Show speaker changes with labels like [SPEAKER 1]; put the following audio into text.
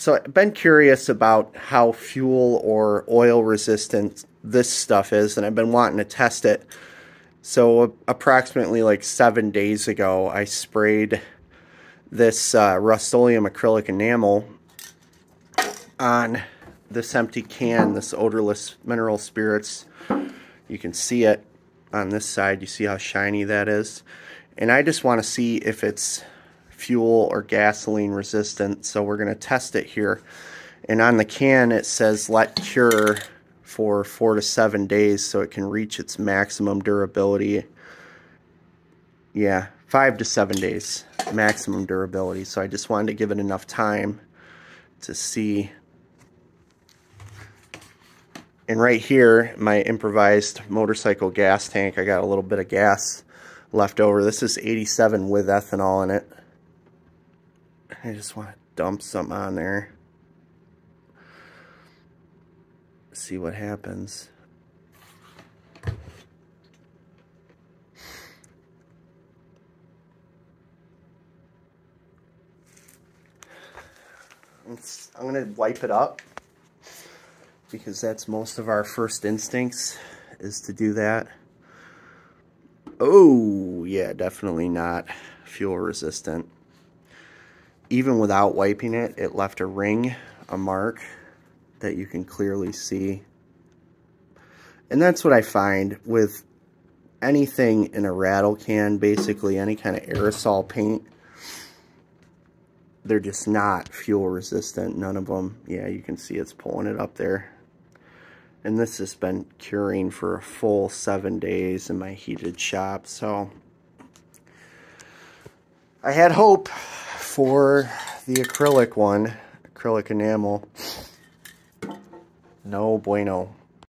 [SPEAKER 1] so I've been curious about how fuel or oil resistant this stuff is, and I've been wanting to test it. So approximately like seven days ago, I sprayed this uh, Rust-Oleum acrylic enamel on this empty can, this odorless mineral spirits. You can see it on this side. You see how shiny that is? And I just want to see if it's fuel or gasoline resistant. So we're going to test it here. And on the can it says let cure for four to seven days so it can reach its maximum durability. Yeah, five to seven days maximum durability. So I just wanted to give it enough time to see. And right here, my improvised motorcycle gas tank, I got a little bit of gas left over. This is 87 with ethanol in it. I just want to dump something on there. See what happens. I'm going to wipe it up because that's most of our first instincts is to do that. Oh, yeah, definitely not fuel resistant. Even without wiping it, it left a ring, a mark that you can clearly see. And that's what I find with anything in a rattle can, basically any kind of aerosol paint they're just not fuel resistant. None of them. Yeah, you can see it's pulling it up there. And this has been curing for a full seven days in my heated shop. So I had hope for the acrylic one, acrylic enamel. No bueno.